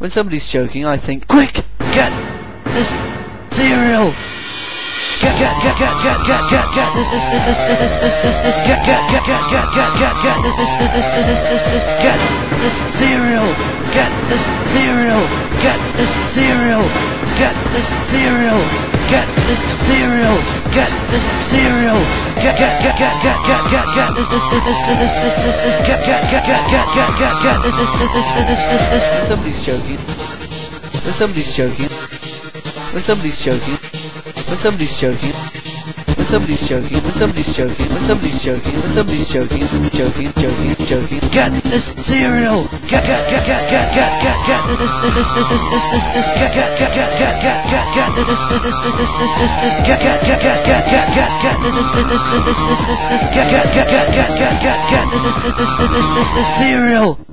When somebody's choking, I think, quick, get this cereal. Get get get get get get get get this this this this this this this this get get get get get get get get this this this this this this this get this cereal. Get this cereal. Get this cereal. Get this cereal. Get this cereal. Get this cereal. Get get get get get get get get this this this this this this this this get get get get get get get get this this this this this this this. Somebody's choking. When somebody's choking. When somebody's choking. When somebody's choking. When somebody's choking. When somebody's choking. When somebody's choking. When somebody's choking. Choking. Choking. Choking. Get this cereal. Get get get get get get get get this this this this this this this this get get get get get get get get this this this this this this this this get get get get get get get get this this this this this this this this get get get get get get get get this this this this this this this cereal.